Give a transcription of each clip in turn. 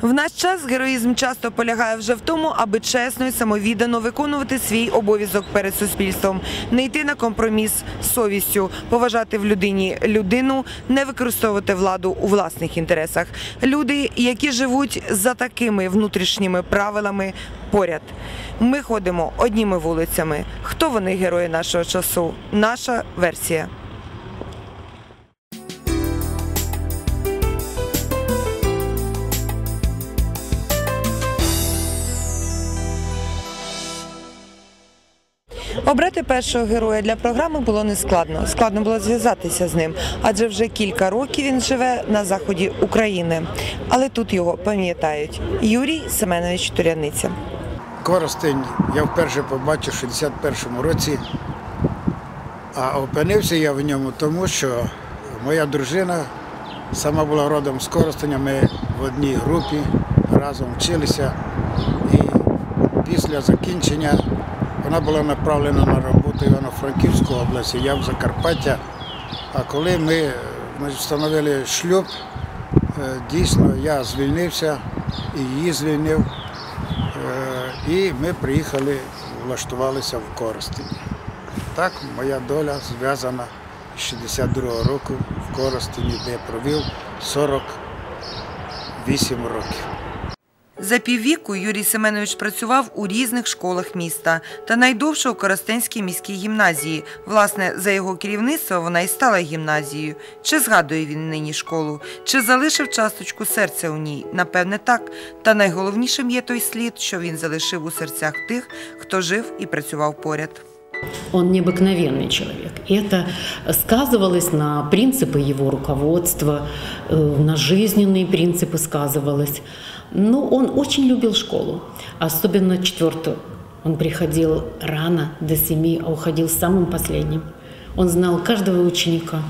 В наш час героїзм часто полягає вже в тому, аби чесно і самовіддано виконувати свій обов'язок перед суспільством, не йти на компроміс з совістю, поважати в людині людину, не використовувати владу у власних інтересах. Люди, які живуть за такими внутрішніми правилами, поряд. Ми ходимо одніми вулицями. Хто вони герої нашого часу? Наша версія. Обрати першого героя для програми було нескладно. Складно було зв'язатися з ним, адже вже кілька років він живе на заході України. Але тут його пам'ятають. Юрій Семенович Туряниця. Коростень я вперше побачив у 61-му році, а опинився я в ньому тому, що моя дружина сама була родом з Коростеня, ми в одній групі разом вчилися. І після закінчення вона була направлена на роботу Івано-Франківську області, я в Закарпаття. А коли ми значить, встановили шлюб, е, дійсно я звільнився і її звільнив. Е, І ми приїхали, влаштувалися в Коростені. Так, моя доля зв'язана з 62-го року в Коростені, де я провів 48 років. За піввіку Юрій Семенович працював у різних школах міста та найдовше у Коростенській міській гімназії. Власне, за його керівництва вона і стала гімназією. Чи згадує він нині школу? Чи залишив часточку серця у ній? Напевне, так. Та найголовнішим є той слід, що він залишив у серцях тих, хто жив і працював поряд. Он необыкновенный человек. Это сказывалось на принципы его руководства, э, на жизненные принципы сказывалось. Но он очень любил школу, особенно четвертую. Он приходил рано, до семи, а уходил самым последним. Он знал каждого ученика,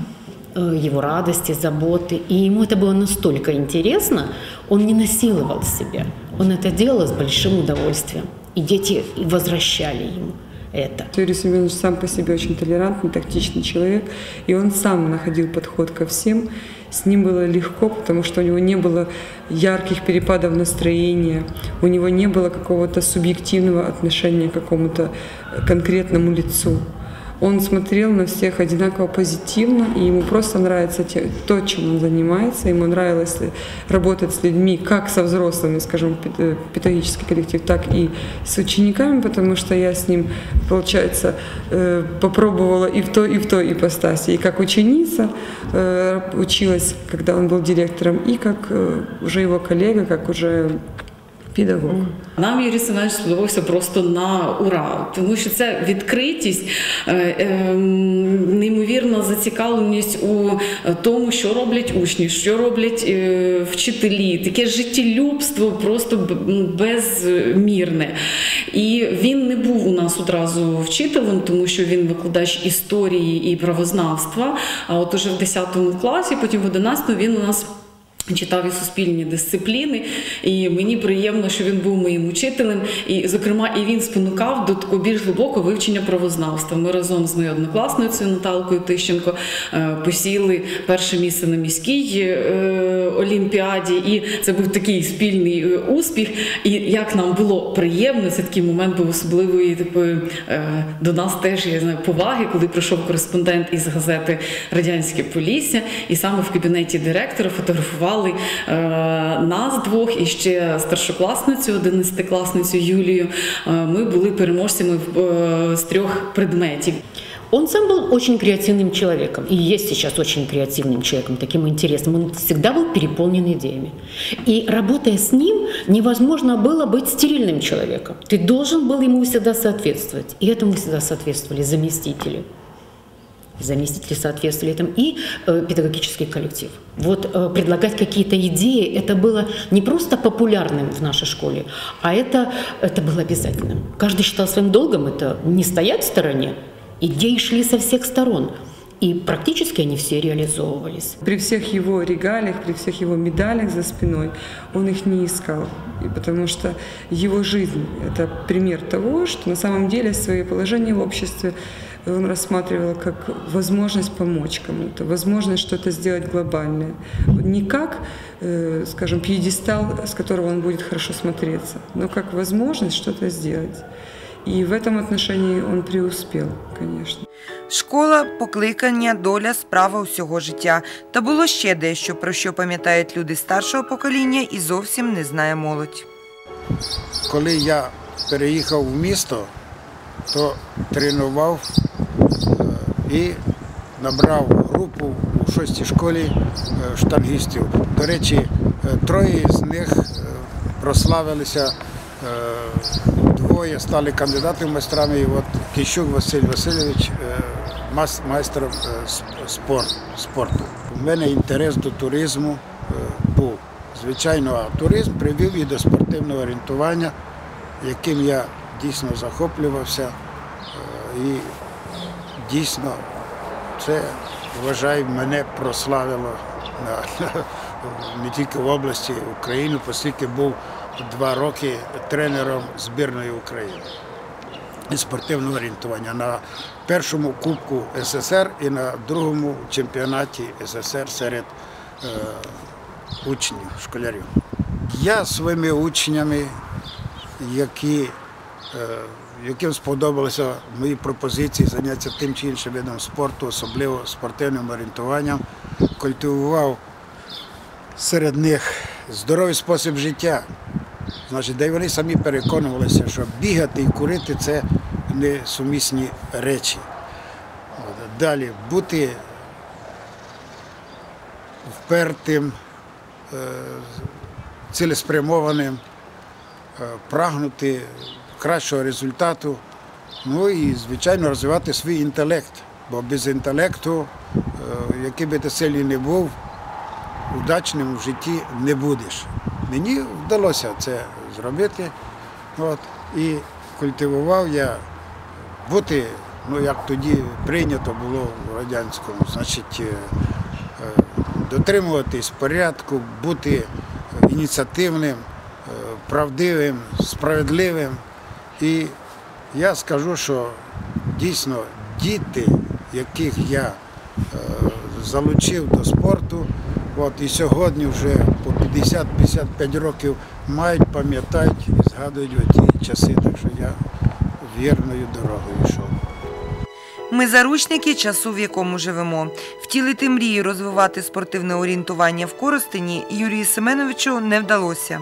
э, его радости, заботы. И ему это было настолько интересно, он не насиловал себя. Он это делал с большим удовольствием. И дети возвращали ему это. Юрий Семенович сам по себе очень толерантный, тактичный человек, и он сам находил подход ко всем. С ним было легко, потому что у него не было ярких перепадов настроения, у него не было какого-то субъективного отношения к какому-то конкретному лицу. Он смотрел на всех одинаково позитивно, и ему просто нравится те- то, чем он занимается. Ему нравилось работать с людьми, как со взрослыми, скажем, э, педагогический коллектив, так и с учениками, потому что я с ним, получается, э, попробовала и в той, и в той ипостаси. И как ученица э, училась, когда он был директором, и как э, уже его коллега, как уже педагог. Нам Юрій Семенович сподобався просто на ура, тому що це відкритість, е, е, неймовірна зацікавленість у тому, що роблять учні, що роблять е, вчителі, таке життєлюбство просто безмірне. І він не був у нас одразу вчителем, тому що він викладач історії і правознавства. А от уже в 10 класі, потім в 11 він у нас. Читав і суспільні дисципліни, і мені приємно, що він був моїм учителем. І, зокрема, і він спонукав до такого більш глибокого вивчення правознавства. Ми разом з моєю однокласницею Наталкою Тищенко е, посіли перше місце на міській е, олімпіаді, і це був такий спільний е, успіх. І як нам було приємно, це такий момент був особливої такої до нас теж я знаю поваги, коли прийшов кореспондент із газети Радянське Полісся, і саме в кабінеті директора фотографували е, нас двох і ще старшокласницю, одинадцятикласницю Юлію. Е, ми були переможцями в, е, з трьох предметів. Он сам был очень креативным человеком, и есть сейчас очень креативным человеком, таким интересным. Он всегда был переполнен идеями. И работая с ним, невозможно было быть стерильным человеком. Ты должен был ему всегда соответствовать. И этому всегда соответствовали заместители. Заместители соответствовали этому и э, педагогический коллектив. Вот э, предлагать какие-то идеи, это было не просто популярным в нашей школе, а это, это было обязательным. Каждый считал своим долгом это не стоять в стороне, идеи шли со всех сторон. И практически они все реализовывались. При всех его регалиях, при всех его медалях за спиной, он их не искал. Потому что его жизнь – это пример того, что на самом деле свое положение в обществе он рассматривал как возможность помочь кому-то, возможность что-то сделать глобальное. Не как, э, скажем, пьедестал, с которого он будет хорошо смотреться, но как возможность что-то сделать. И в этом отношении он преуспел, конечно. Школа, покликання, доля, справа усього життя. Та було ще дещо, про що пам'ятають люди старшого покоління і зовсім не знає молодь. Коли я переїхав в місто, то тренував і набрав групу у шостій школі е, штангістів. До речі, е, троє з них е, прославилися, двоє стали кандидатами майстрами. І от Кіщук Василь Васильович спор- спорту. У мене інтерес до туризму був. Звичайно, а туризм привів і до спортивного орієнтування, яким я дійсно захоплювався. І дійсно це, вважаю, мене прославило не тільки в області України, оскільки був два роки тренером збірної України і спортивного орієнтування на першому Кубку СССР і на другому чемпіонаті СССР серед е, учнів, школярів. Я своїми учнями, які, е, яким сподобалися мої пропозиції заняття тим чи іншим видом спорту, особливо спортивним орієнтуванням, культивував серед них здоровий спосіб життя. Значить, де вони самі переконувалися, що бігати і курити це не сумісні речі. Далі бути впертим, е, цілеспрямованим, е, прагнути кращого результату, ну і, звичайно, розвивати свій інтелект. Бо без інтелекту, е, який би ти сильний не був, удачним в житті не будеш. Мені вдалося це зробити. От, і культивував я бути, ну як тоді прийнято було в радянському, значить, е, е, дотримуватись порядку, бути ініціативним, правдивим, справедливим. І я скажу, що дійсно діти, яких я е, залучив до спорту, от, і сьогодні вже по 50-55 років мають, пам'ятають і згадують ті часи. Так що я вірною дорогою йшов. Ми заручники часу, в якому живемо. Втілити мрії розвивати спортивне орієнтування в Коростені Юрію Семеновичу не вдалося.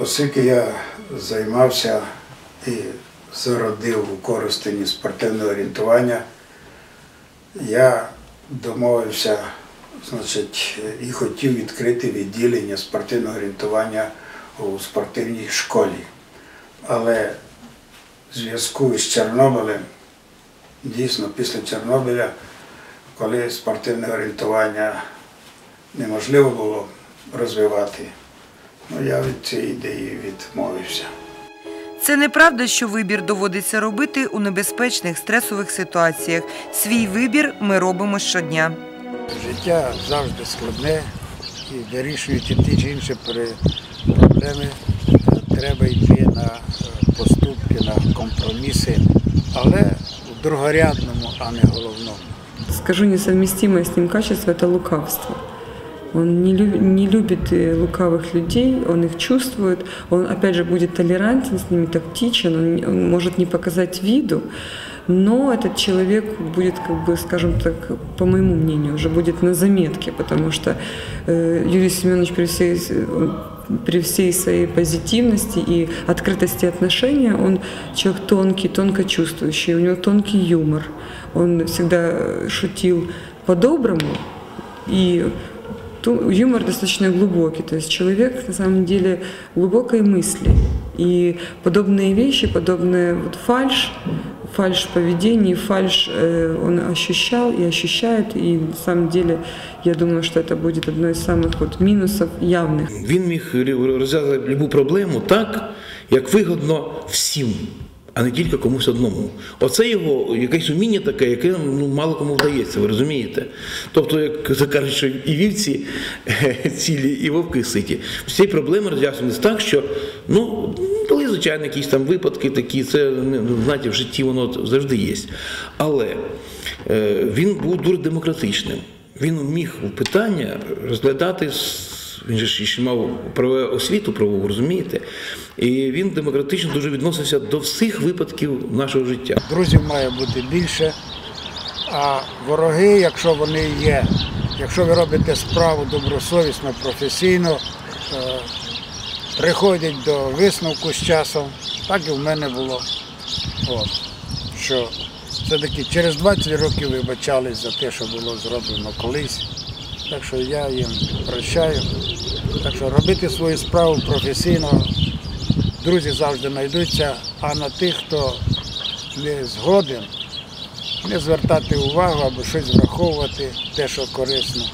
Оскільки я займався і зародив у Коростені спортивне орієнтування, я домовився значить, і хотів відкрити відділення спортивного орієнтування у спортивній школі. Але в зв'язку з Чорнобилем, дійсно після Чорнобиля, коли спортивне орієнтування неможливо було розвивати, Ну, я від цієї ідеї відмовився. Це неправда, що вибір доводиться робити у небезпечних стресових ситуаціях. Свій вибір ми робимо щодня. Життя завжди складне і вирішуючи ті чи інші при- проблеми, треба йти на е, поступки, на компроміси, але в другорядному, а не головному. Скажу, несовместимое с ним качество – это лукавство. Он не, лю- не любит э, лукавых людей, он их чувствует, он, опять же, будет толерантен с ними, тактичен, он, он может не показать виду, но этот человек будет, как бы, скажем так, по моему мнению, уже будет на заметке, потому что э, Юрий Семенович при всей, при всей своей позитивности и открытости отношения, он человек тонкий, тонко чувствующий, у него тонкий юмор, он всегда шутил по-доброму, и ту- юмор достаточно глубокий, то есть человек на самом деле глубокой мысли. И подобные вещи, подобная вот фальш, фальш поведения, фальш э, он ощущал и ощущает, и на самом деле я думаю, что это будет одно из самых вот минусов явных. Він міг розв'язати будь-яку проблему так, як вигодно всім, А не тільки комусь одному. Оце його якесь уміння таке, яке ну, мало кому вдається, ви розумієте? Тобто, як кажуть, що і вівці цілі, і вовки ситі. Всі проблеми роз'яснювалися так, що ну, Були, звичайно, якісь там випадки такі, це ну, знаєте, в житті воно завжди є. Але е, він був дуже демократичним. Він міг питання розглядати з- він же ще мав правову освіту правову, розумієте? І він демократично дуже відносився до всіх випадків нашого життя. Друзів має бути більше, а вороги, якщо вони є, якщо ви робите справу добросовісно, професійно, е, приходять до висновку з часом, так і в мене було. От, що все-таки через 20 років вибачались за те, що було зроблено колись. Так що я їм прощаю. Так що робити свою справу професійно, друзі завжди знайдуться, а на тих, хто не згоден, не звертати увагу або щось враховувати, те, що корисно.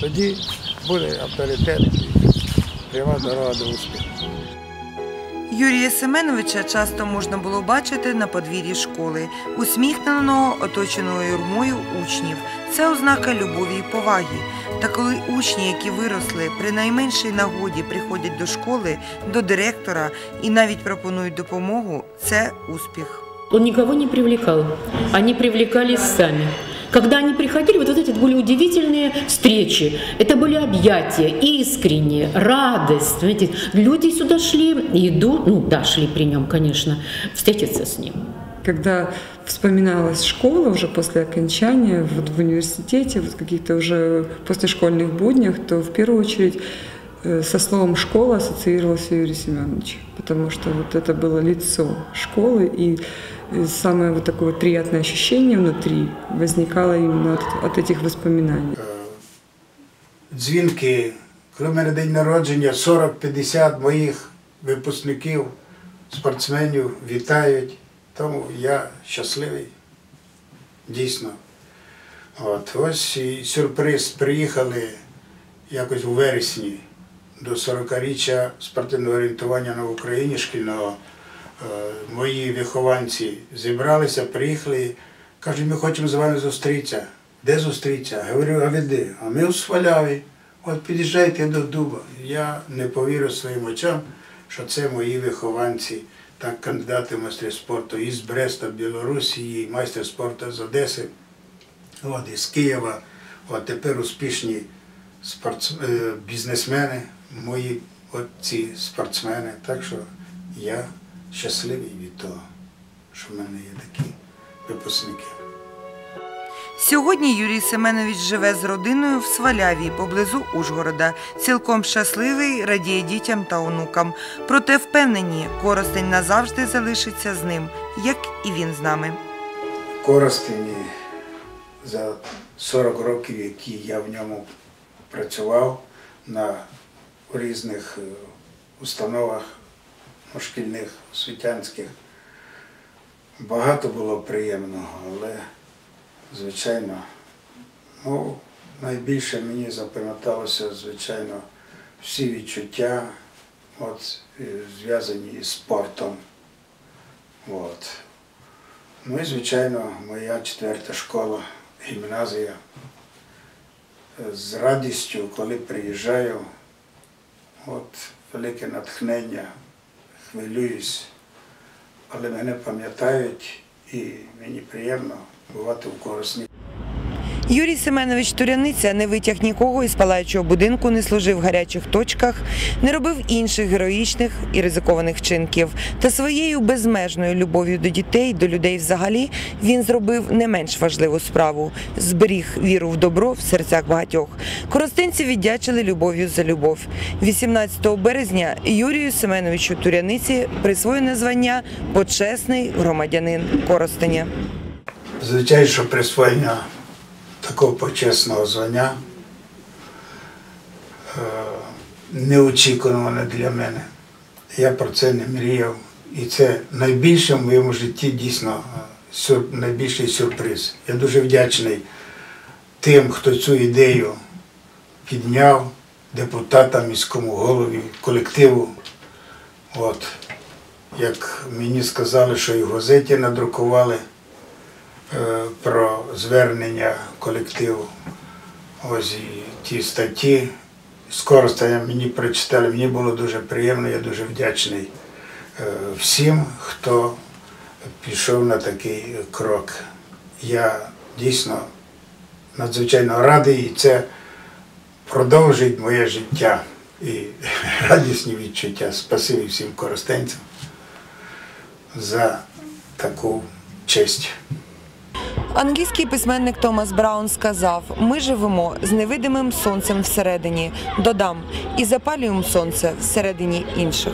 Тоді буде авторитет і пряма дорога до успіху. Юрія Семеновича часто можна було бачити на подвір'ї школи, усміхненого, оточеного юрмою учнів. Це ознака любові і поваги. Та коли учні, які виросли, при найменшій нагоді приходять до школи, до директора і навіть пропонують допомогу, це успіх. Он никого не привлекал. Они привлекались сами. Когда они приходили, вот, вот эти были удивительные встречи. Это были объятия, искренние, радость. Знаете, люди сюда шли идут, ну да, шли при нем, конечно, встретиться с ним. Когда вспоминалась школа уже после окончания, вот в университете, вот каких-то уже послешкольных буднях, то в первую очередь со словом «школа» ассоциировался Юрий Семенович, потому что вот это было лицо школы, и э, самое вот такое вот приятное ощущение внутри возникало именно от, от этих воспоминаний. дзвінки, коли в мене день народження, 40-50 моїх випускників, спортсменів вітають. Тому я щасливий, дійсно. От, ось і сюрприз. Приїхали якось у вересні до 40-річчя спортивного орієнтування на Україні шкільного. Е, Мої вихованці зібралися, приїхали, кажуть, ми хочемо з вами зустрітися. Де зустрітися? Говорю, а ви де? А ми у Сваляві. От під'їжджайте до Дуба. Я не повірив своїм очам, що це мої вихованці, так кандидати в майстри спорту із Бреста, Білорусі, майстер спорту з Одеси, от, із Києва. От тепер успішні спортс... е, бізнесмени, мої от ці спортсмени. Так що я щасливий від того, що в мене є такі випускники. Сьогодні Юрій Семенович живе з родиною в Сваляві поблизу Ужгорода. Цілком щасливий, радіє дітям та онукам. Проте впевнені, Коростень назавжди залишиться з ним, як і він з нами. Коростені за 40 років, які я в ньому працював на різних е, установах шкільних, освітянських. Багато було приємного, але, звичайно, ну, найбільше мені запам'яталося, звичайно, всі відчуття, от, е, зв'язані із спортом. От. Ну і, звичайно, моя четверта школа, гімназія. З радістю, коли приїжджаю, от велике натхнення, хвилююсь, але мене пам'ятають і мені приємно бувати в Коросні. Юрій Семенович Туряниця не витяг нікого із палаючого будинку, не служив в гарячих точках, не робив інших героїчних і ризикованих вчинків. Та своєю безмежною любов'ю до дітей, до людей взагалі, він зробив не менш важливу справу зберіг віру в добро в серцях багатьох. Коростенці віддячили любов'ю за любов. 18 березня Юрію Семеновичу Туряниці присвоєне звання почесний громадянин Коростеня. Звичайно, що присвоєння такого почесного звання е, неочікуване для мене. Я про це не мріяв. І це найбільше в моєму житті дійсно е, найбільший сюрприз. Я дуже вдячний тим, хто цю ідею підняв, депутатам, міському голові, колективу. От. Як мені сказали, що і в газеті надрукували про звернення колективу. Ось ті статті. Скоро мені прочитали, мені було дуже приємно, я дуже вдячний е, всім, хто пішов на такий крок. Я дійсно надзвичайно радий, і це продовжить моє життя і радісні відчуття. Спасибі всім користенцям за таку честь. Англійський письменник Томас Браун сказав: ми живемо з невидимим сонцем всередині. Додам і запалюємо сонце всередині інших.